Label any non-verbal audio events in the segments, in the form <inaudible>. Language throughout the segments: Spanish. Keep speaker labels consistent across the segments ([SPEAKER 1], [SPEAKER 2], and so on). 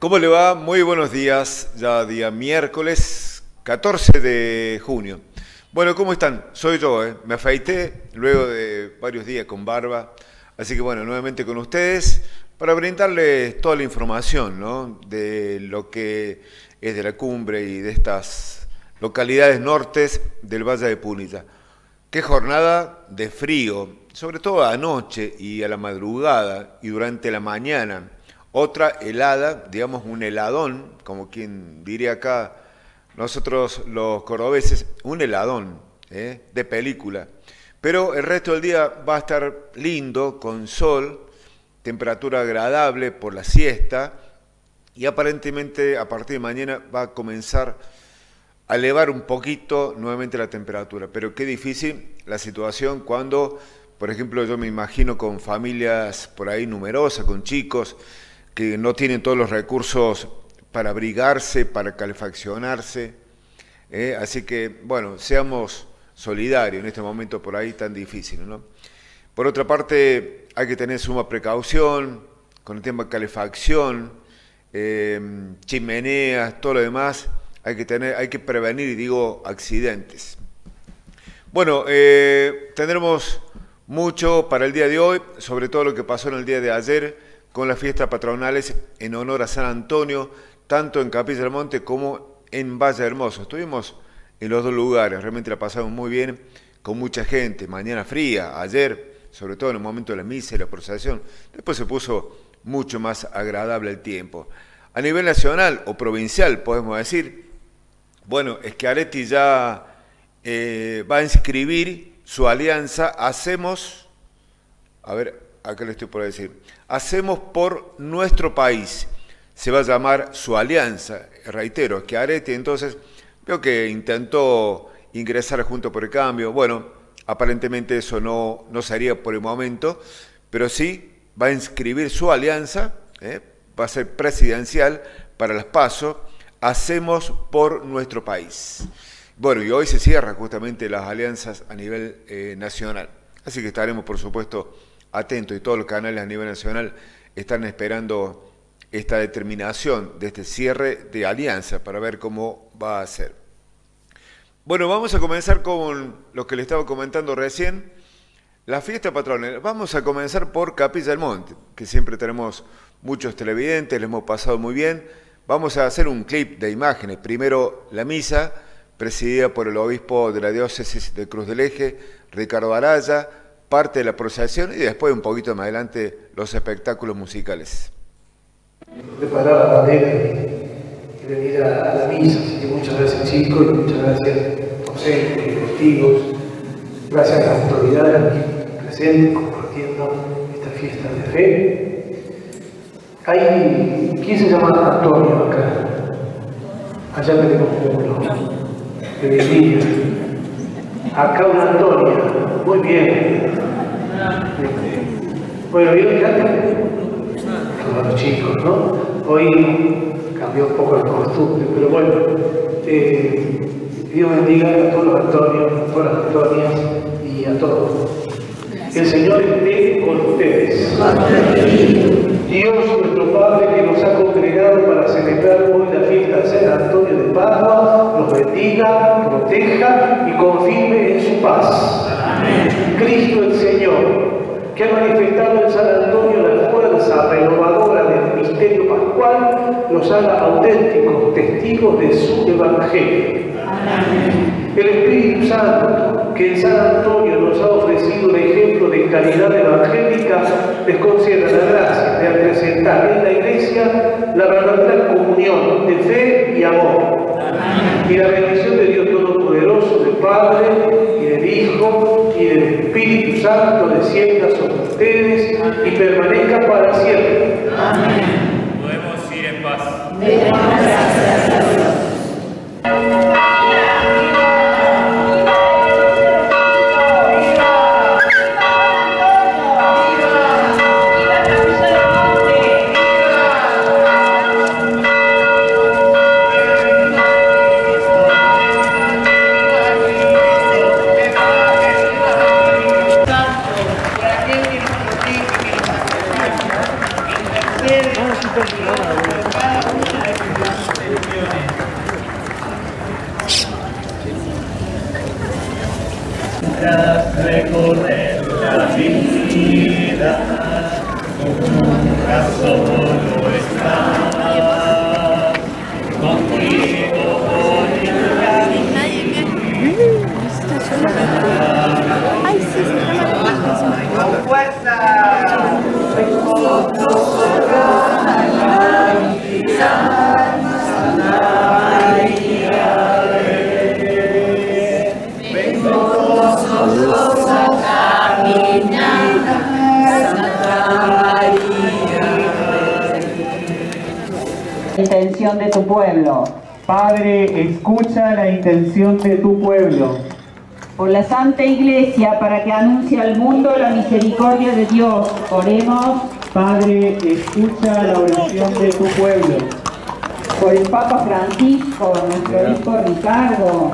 [SPEAKER 1] ¿Cómo le va? Muy buenos días, ya día miércoles 14 de junio. Bueno, ¿cómo están? Soy yo, ¿eh? me afeité luego de varios días con barba, así que bueno, nuevamente con ustedes para brindarles toda la información ¿no? de lo que es de la cumbre y de estas localidades nortes del Valle de Punilla. Qué jornada de frío, sobre todo anoche y a la madrugada y durante la mañana otra helada, digamos un heladón, como quien diría acá nosotros los cordobeses, un heladón ¿eh? de película. Pero el resto del día va a estar lindo, con sol, temperatura agradable por la siesta y aparentemente a partir de mañana va a comenzar a elevar un poquito nuevamente la temperatura. Pero qué difícil la situación cuando, por ejemplo, yo me imagino con familias por ahí numerosas, con chicos, que no tienen todos los recursos para abrigarse, para calefaccionarse. ¿eh? Así que, bueno, seamos solidarios en este momento por ahí tan difícil. ¿no? Por otra parte, hay que tener suma precaución con el tema de calefacción, eh, chimeneas, todo lo demás. Hay que, tener, hay que prevenir, digo, accidentes. Bueno, eh, tendremos mucho para el día de hoy, sobre todo lo que pasó en el día de ayer con las fiestas patronales en honor a San Antonio, tanto en Capilla del Monte como en Valle Hermoso. Estuvimos en los dos lugares, realmente la pasamos muy bien, con mucha gente, mañana fría, ayer, sobre todo en el momento de la misa y la procesión, después se puso mucho más agradable el tiempo. A nivel nacional o provincial, podemos decir, bueno, es que Areti ya eh, va a inscribir su alianza Hacemos, a ver, acá le estoy por decir, hacemos por nuestro país. Se va a llamar su alianza, reitero, que Arete entonces veo que intentó ingresar junto por el cambio. Bueno, aparentemente eso no, no sería por el momento, pero sí va a inscribir su alianza, ¿eh? va a ser presidencial para las PASO, hacemos por nuestro país. Bueno, y hoy se cierran justamente las alianzas a nivel eh, nacional. Así que estaremos, por supuesto, atentos y todos los canales a nivel nacional están esperando esta determinación de este cierre de alianza para ver cómo va a ser. Bueno, vamos a comenzar con lo que le estaba comentando recién, la fiesta patronal. Vamos a comenzar por Capilla del Monte, que siempre tenemos muchos televidentes, le hemos pasado muy bien. Vamos a hacer un clip de imágenes. Primero la misa, presidida por el obispo de la diócesis de Cruz del Eje, Ricardo Araya, parte de la procesión y después un poquito más adelante los espectáculos musicales.
[SPEAKER 2] Preparar la bandera venir a, la misa, así muchas gracias chicos y muchas gracias José y testigos, gracias a las autoridades aquí presentes compartiendo esta fiesta de fe. Hay, ¿quién se llama Antonio acá? Allá tenemos uno, de. Acá una Antonia, muy bien. Bueno, ¿vieron que antes? Todos los chicos, ¿no? Hoy cambió un poco la costumbre, pero bueno, eh, Dios bendiga a todos los Antonios, a todas las Antonias y a todos. El Señor esté con ustedes. Dios nuestro Padre que nos ha congregado para celebrar hoy la fiesta de San Antonio de Padua, nos bendiga, proteja y confirme en su paz. Cristo el Señor, que ha manifestado en San Antonio la fuerza renovadora del misterio pascual, nos haga auténticos testigos de su Evangelio. El Espíritu Santo, que en San Antonio nos ha ofrecido un ejemplo de calidad evangélica, les conceda la gracia de presentar en la Iglesia la verdadera comunión de fe y amor. Y la bendición de Dios Todopoderoso, del Padre, y del Hijo, y del Espíritu Santo descienda sobre ustedes y permanezca para siempre.
[SPEAKER 3] Amén. Podemos ir en paz.
[SPEAKER 4] Graças ao
[SPEAKER 5] intención de tu pueblo.
[SPEAKER 6] Padre, escucha la intención de tu pueblo.
[SPEAKER 5] Por la Santa Iglesia, para que anuncie al mundo la misericordia de Dios. Oremos
[SPEAKER 6] Padre, escucha la oración de tu pueblo.
[SPEAKER 5] por el Papa Francisco, nuestro hijo Ricardo,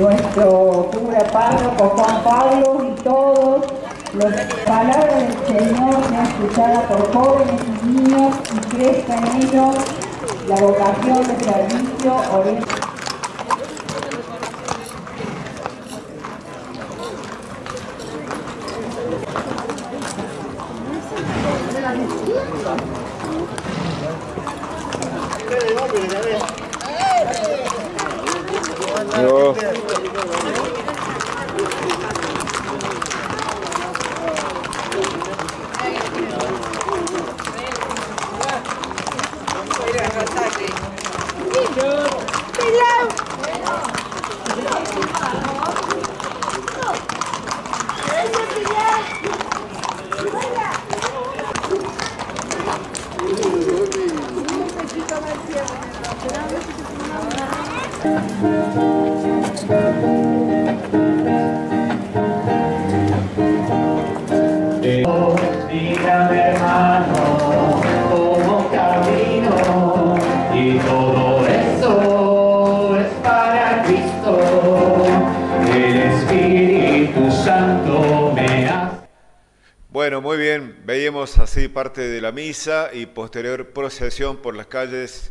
[SPEAKER 5] nuestro cura párroco Juan Pablo y todos. Las palabras del Señor sean escuchadas por jóvenes y niños y crezca en ellos la vocación de servicio. Oremos.
[SPEAKER 1] Bueno, muy bien. Veíamos así parte de la misa y posterior procesión por las calles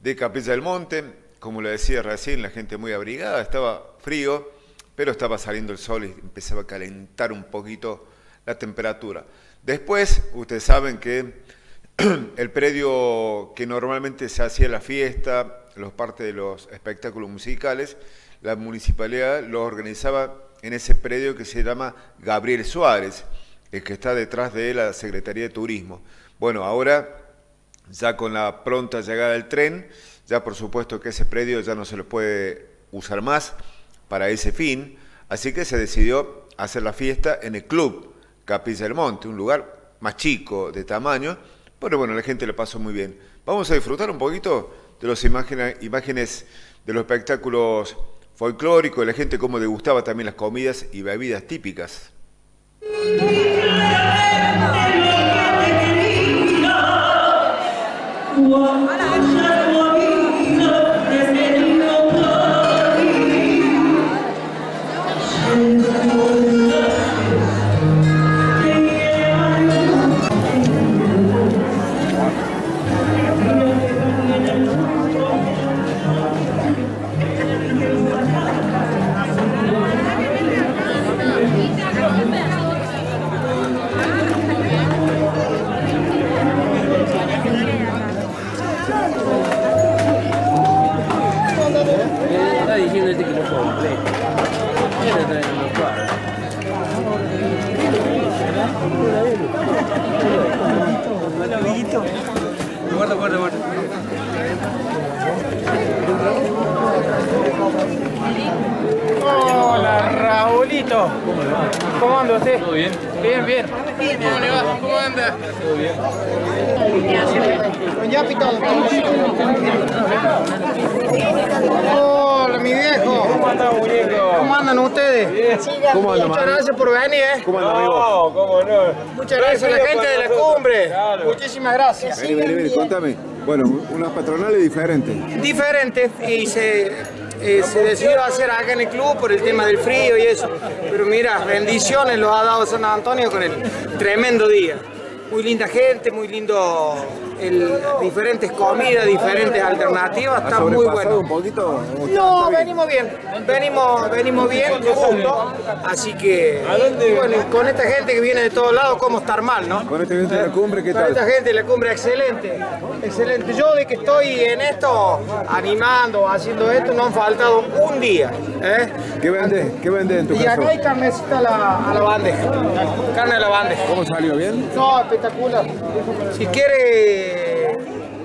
[SPEAKER 1] de Capilla del Monte. Como le decía recién, la gente muy abrigada, estaba frío, pero estaba saliendo el sol y empezaba a calentar un poquito la temperatura. Después, ustedes saben que <clears throat> el predio que normalmente se hacía la fiesta, los partes de los espectáculos musicales, la municipalidad lo organizaba en ese predio que se llama Gabriel Suárez, el que está detrás de la Secretaría de Turismo. Bueno, ahora, ya con la pronta llegada del tren, ya por supuesto que ese predio ya no se lo puede usar más para ese fin, así que se decidió hacer la fiesta en el club Capilla del Monte, un lugar más chico de tamaño, pero bueno, la gente le pasó muy bien. Vamos a disfrutar un poquito de las imágenes, imágenes de los espectáculos folclóricos, de la gente cómo degustaba también las comidas y bebidas típicas.
[SPEAKER 7] Está
[SPEAKER 8] Hola, mi viejo. ¿Cómo andan, muñeco? ¿Cómo andan ustedes?
[SPEAKER 1] ¿Cómo anda,
[SPEAKER 8] Muchas gracias por venir, ¿eh?
[SPEAKER 1] ¿Cómo anda, amigo?
[SPEAKER 8] cómo no. Muchas gracias a la gente de la cumbre. Muchísimas gracias.
[SPEAKER 1] Vení, vení, vení, contame. Bueno, unas patronales diferentes.
[SPEAKER 8] diferentes y se, eh, se decidió hacer acá en el club por el tema del frío y eso. Pero mira, bendiciones los ha dado San Antonio con el tremendo día. Muy linda gente, muy lindo el- diferentes comidas, diferentes alternativas,
[SPEAKER 9] ¿Ha
[SPEAKER 8] está muy bueno.
[SPEAKER 9] un poquito?
[SPEAKER 8] No, venimos bien, venimos, venimos bien juntos, así que y bueno, y con esta gente que viene de todos lados, ¿cómo estar mal, no?
[SPEAKER 9] Con esta gente de la cumbre, ¿qué
[SPEAKER 8] Con
[SPEAKER 9] tal?
[SPEAKER 8] esta gente de la cumbre, excelente, excelente. Yo de que estoy en esto, animando, haciendo esto, no han faltado un día. ¿eh?
[SPEAKER 9] ¿Qué vende? ¿Qué vende en tu
[SPEAKER 8] Y
[SPEAKER 9] caso?
[SPEAKER 8] acá hay carnecita a la, a la bandeja, carne a la bandeja.
[SPEAKER 9] ¿Cómo salió? ¿Bien?
[SPEAKER 8] No, espectacular. Si quiere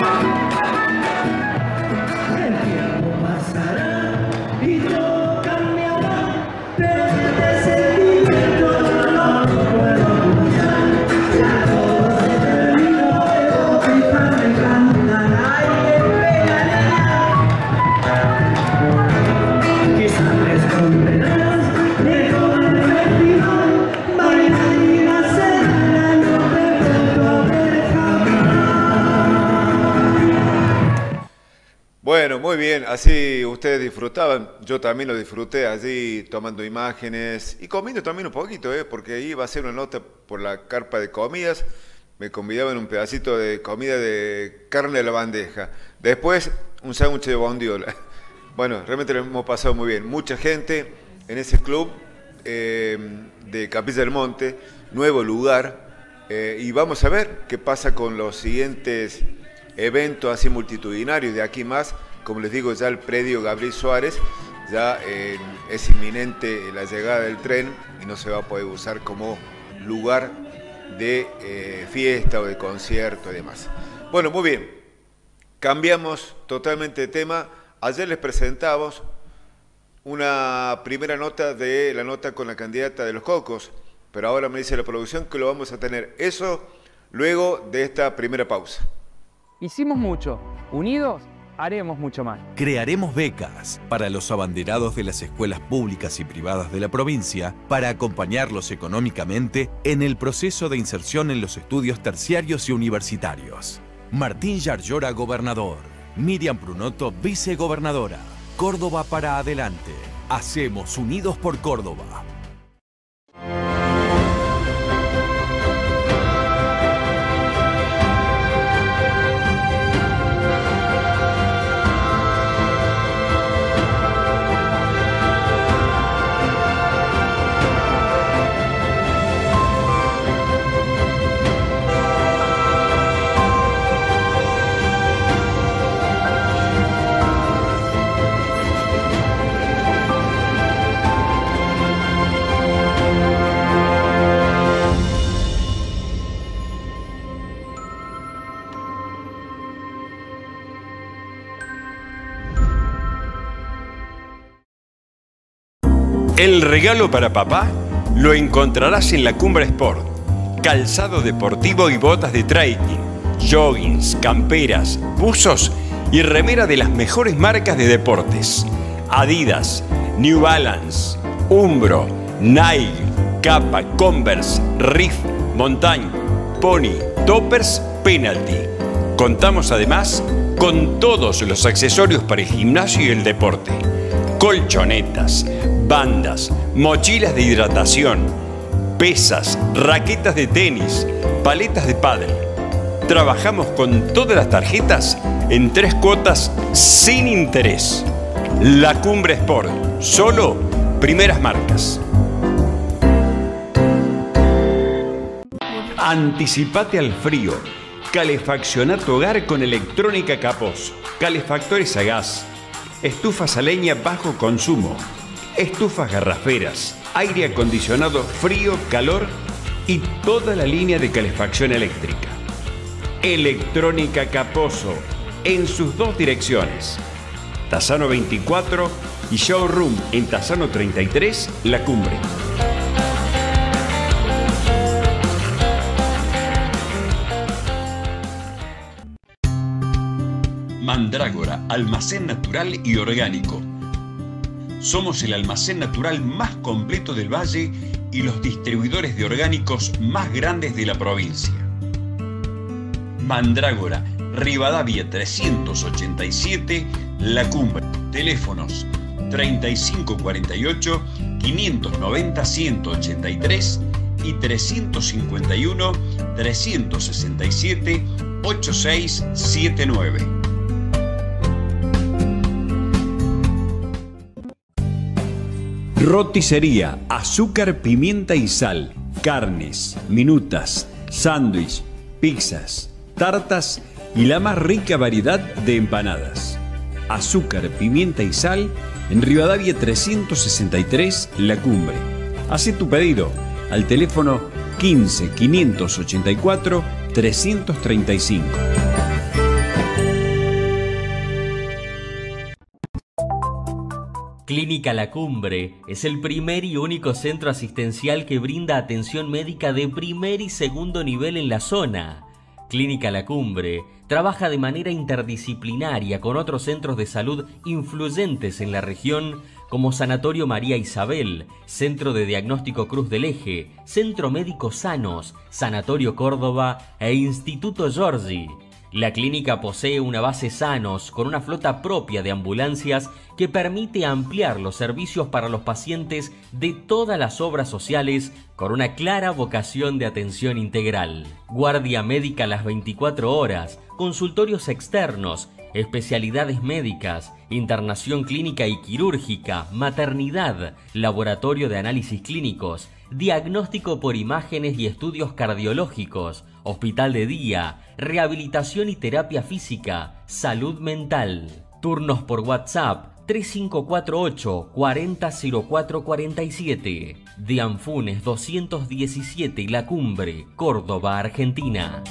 [SPEAKER 9] Bueno,
[SPEAKER 1] así ustedes disfrutaban, yo también lo disfruté allí tomando imágenes y comiendo también un poquito, ¿eh? porque iba a hacer una nota por la carpa de comidas, me convidaban un pedacito de comida de carne de la bandeja, después un sándwich de bondiola. <laughs> Bueno, realmente lo hemos pasado muy bien, mucha gente en ese club eh, de Capilla del Monte, nuevo lugar, eh, y vamos a ver qué pasa con los siguientes eventos así multitudinarios de aquí más. Como les digo, ya el predio Gabriel Suárez, ya eh, es inminente la llegada del tren y no se va a poder usar como lugar de eh, fiesta o de concierto y demás. Bueno, muy bien. Cambiamos totalmente de tema. Ayer les presentamos una primera nota de la nota con la candidata de los Cocos, pero ahora me dice la producción que lo vamos a tener eso luego de esta primera pausa.
[SPEAKER 10] Hicimos mucho. Unidos, haremos mucho más.
[SPEAKER 11] Crearemos becas para los abanderados de las escuelas públicas y privadas de la provincia para acompañarlos económicamente en el proceso de inserción en los estudios terciarios y universitarios. Martín Yarlora, gobernador. Miriam Prunoto, vicegobernadora. Córdoba para adelante. Hacemos Unidos por Córdoba.
[SPEAKER 12] El regalo para papá lo encontrarás en la Cumbre Sport. Calzado deportivo y botas de trekking, joggings, camperas, buzos y remera de las mejores marcas de deportes. Adidas, New Balance, Umbro, Nike, Kappa, Converse, Riff, Montagne, Pony, Toppers, Penalty. Contamos además con todos los accesorios para el gimnasio y el deporte. Colchonetas, bandas, mochilas de hidratación, pesas, raquetas de tenis, paletas de pádel. Trabajamos con todas las tarjetas en tres cuotas sin interés. La Cumbre Sport, solo primeras marcas. Anticipate al frío. Calefacciona tu hogar con electrónica Capos. Calefactores a gas. Estufas a leña bajo consumo. Estufas garraferas. Aire acondicionado frío, calor y toda la línea de calefacción eléctrica. Electrónica Caposo en sus dos direcciones. Tasano 24 y Showroom en Tasano 33, La Cumbre. Mandrágora, almacén natural y orgánico. Somos el almacén natural más completo del valle y los distribuidores de orgánicos más grandes de la provincia. Mandrágora, Rivadavia 387, La Cumbre. Teléfonos 3548 590 183 y 351 367 8679.
[SPEAKER 13] Roticería, azúcar, pimienta y sal, carnes, minutas, sándwich, pizzas, tartas y la más rica variedad de empanadas. Azúcar, pimienta y sal en Rivadavia 363 La Cumbre. Haz tu pedido al teléfono 15 584 335.
[SPEAKER 14] Clínica La Cumbre es el primer y único centro asistencial que brinda atención médica de primer y segundo nivel en la zona. Clínica La Cumbre trabaja de manera interdisciplinaria con otros centros de salud influyentes en la región como Sanatorio María Isabel, Centro de Diagnóstico Cruz del Eje, Centro Médico Sanos, Sanatorio Córdoba e Instituto Giorgi. La clínica posee una base Sanos con una flota propia de ambulancias que permite ampliar los servicios para los pacientes de todas las obras sociales con una clara vocación de atención integral. Guardia médica las 24 horas, consultorios externos, especialidades médicas, internación clínica y quirúrgica, maternidad, laboratorio de análisis clínicos, diagnóstico por imágenes y estudios cardiológicos, hospital de día, rehabilitación y terapia física, salud mental. Turnos por WhatsApp 3548 400447. Dianfunes 217 y La Cumbre, Córdoba, Argentina.